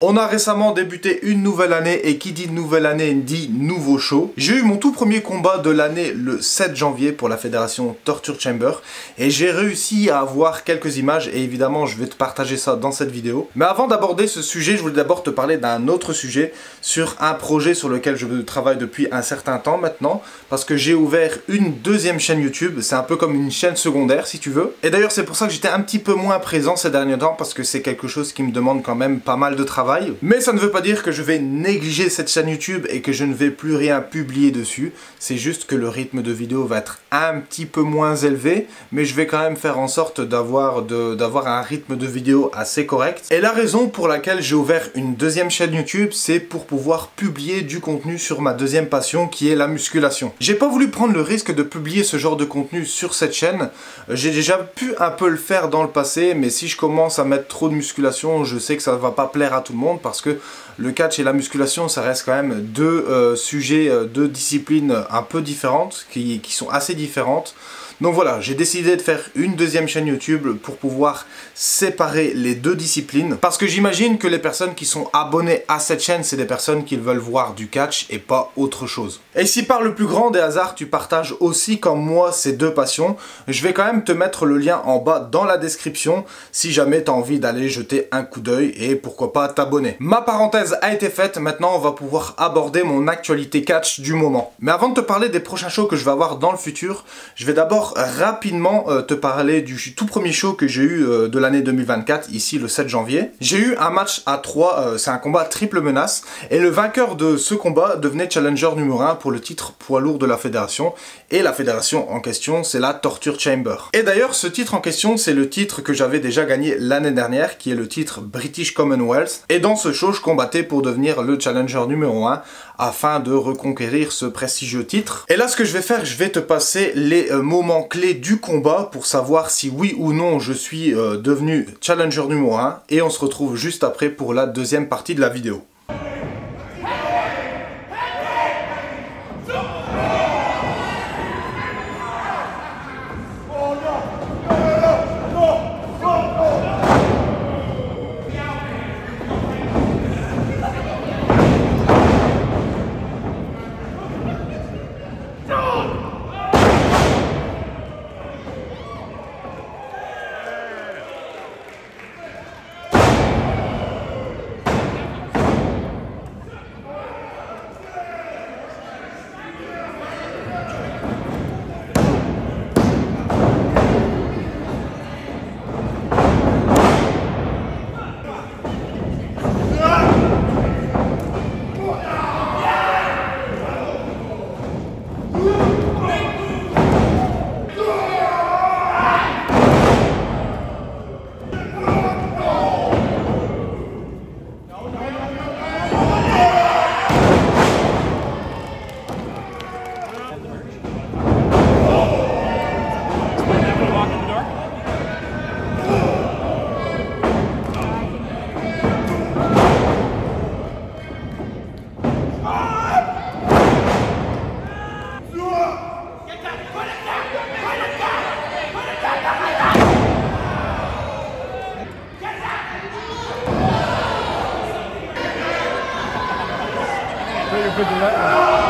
On a récemment débuté une nouvelle année et qui dit nouvelle année dit nouveau show. J'ai eu mon tout premier combat de l'année le 7 janvier pour la fédération Torture Chamber et j'ai réussi à avoir quelques images et évidemment je vais te partager ça dans cette vidéo. Mais avant d'aborder ce sujet, je voulais d'abord te parler d'un autre sujet sur un projet sur lequel je travaille depuis un certain temps maintenant parce que j'ai ouvert une deuxième chaîne YouTube. C'est un peu comme une chaîne secondaire si tu veux. Et d'ailleurs c'est pour ça que j'étais un petit peu moins présent ces derniers temps parce que c'est quelque chose qui me demande quand même pas mal de travail mais ça ne veut pas dire que je vais négliger cette chaîne YouTube et que je ne vais plus rien publier dessus. C'est juste que le rythme de vidéo va être un petit peu moins élevé, mais je vais quand même faire en sorte d'avoir un rythme de vidéo assez correct. Et la raison pour laquelle j'ai ouvert une deuxième chaîne YouTube, c'est pour pouvoir publier du contenu sur ma deuxième passion qui est la musculation. J'ai pas voulu prendre le risque de publier ce genre de contenu sur cette chaîne. J'ai déjà pu un peu le faire dans le passé, mais si je commence à mettre trop de musculation, je sais que ça va pas plaire à tout le monde parce que le catch et la musculation, ça reste quand même deux euh, sujets, euh, deux disciplines un peu différentes, qui sont assez différentes. Donc voilà, j'ai décidé de faire une deuxième chaîne YouTube pour pouvoir séparer les deux disciplines. Parce que j'imagine que les personnes qui sont abonnées à cette chaîne, c'est des personnes qui veulent voir du catch et pas autre chose. Et si par le plus grand des hasards, tu partages aussi comme moi ces deux passions, je vais quand même te mettre le lien en bas dans la description si jamais tu as envie d'aller jeter un coup d'œil et pourquoi pas t'abonner. Ma parenthèse a été faite, maintenant on va pouvoir aborder mon actualité catch du moment. Mais avant de te parler des prochains shows que je vais avoir dans le futur, je vais d'abord rapidement euh, te parler du tout premier show que j'ai eu euh, de l'année 2024, ici le 7 janvier. J'ai eu un match à 3, euh, c'est un combat triple menace, et le vainqueur de ce combat devenait challenger numéro 1 pour le titre poids lourd de la fédération, et la fédération en question, c'est la Torture Chamber. Et d'ailleurs, ce titre en question, c'est le titre que j'avais déjà gagné l'année dernière, qui est le titre British Commonwealth, et dans ce show, je combattais pour devenir le challenger numéro 1, afin de reconquérir ce prestigieux titre. Et là, ce que je vais faire, je vais te passer les moments clé du combat pour savoir si oui ou non je suis euh, devenu challenger numéro 1 et on se retrouve juste après pour la deuxième partie de la vidéo. Good luck.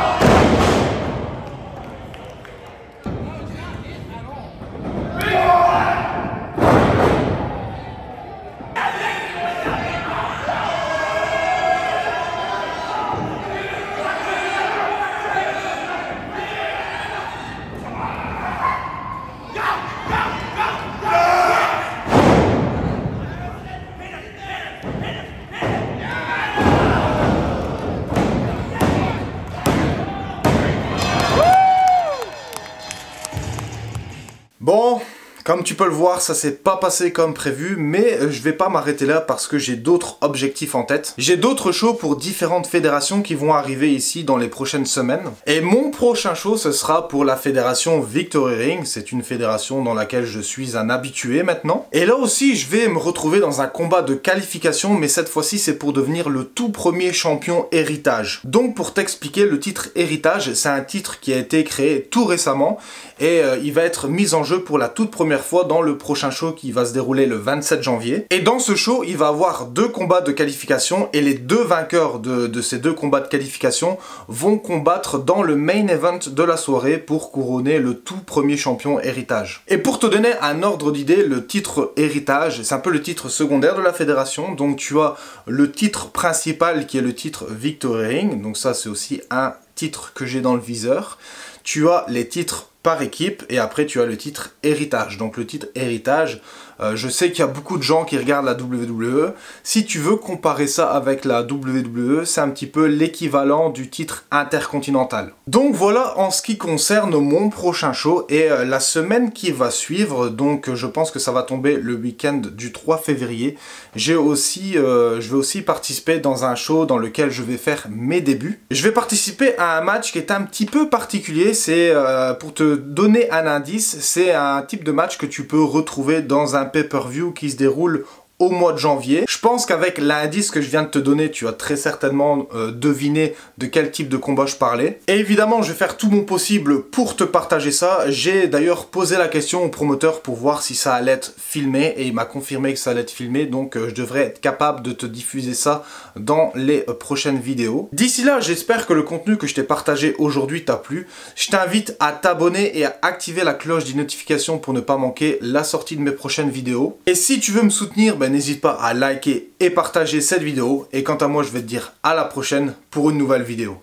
Comme tu peux le voir, ça s'est pas passé comme prévu, mais euh, je vais pas m'arrêter là parce que j'ai d'autres objectifs en tête. J'ai d'autres shows pour différentes fédérations qui vont arriver ici dans les prochaines semaines. Et mon prochain show, ce sera pour la fédération Victory Ring. C'est une fédération dans laquelle je suis un habitué maintenant. Et là aussi, je vais me retrouver dans un combat de qualification, mais cette fois-ci, c'est pour devenir le tout premier champion héritage. Donc pour t'expliquer, le titre héritage, c'est un titre qui a été créé tout récemment et euh, il va être mis en jeu pour la toute première fois dans le prochain show qui va se dérouler le 27 janvier. Et dans ce show, il va avoir deux combats de qualification et les deux vainqueurs de, de ces deux combats de qualification vont combattre dans le main event de la soirée pour couronner le tout premier champion héritage. Et pour te donner un ordre d'idée, le titre héritage, c'est un peu le titre secondaire de la fédération. Donc tu as le titre principal qui est le titre Victory Ring. Donc ça c'est aussi un titre que j'ai dans le viseur. Tu as les titres par équipe et après tu as le titre héritage. Donc le titre héritage, euh, je sais qu'il y a beaucoup de gens qui regardent la WWE. Si tu veux comparer ça avec la WWE, c'est un petit peu l'équivalent du titre intercontinental. Donc voilà en ce qui concerne mon prochain show et euh, la semaine qui va suivre, donc je pense que ça va tomber le week-end du 3 février. J'ai aussi, euh, je vais aussi participer dans un show dans lequel je vais faire mes débuts. Je vais participer à un match qui est un petit peu particulier. C'est pour te donner un indice, c'est un type de match que tu peux retrouver dans un pay-per-view qui se déroule au mois de janvier. Je pense qu'avec l'indice que je viens de te donner, tu as très certainement euh, deviné de quel type de combat je parlais. Et évidemment, je vais faire tout mon possible pour te partager ça. J'ai d'ailleurs posé la question au promoteur pour voir si ça allait être filmé et il m'a confirmé que ça allait être filmé. Donc euh, je devrais être capable de te diffuser ça dans les euh, prochaines vidéos. D'ici là, j'espère que le contenu que je t'ai partagé aujourd'hui t'a plu. Je t'invite à t'abonner et à activer la cloche des notifications pour ne pas manquer la sortie de mes prochaines vidéos. Et si tu veux me soutenir, ben, n'hésite pas à liker et partager cette vidéo. Et quant à moi, je vais te dire à la prochaine pour une nouvelle vidéo.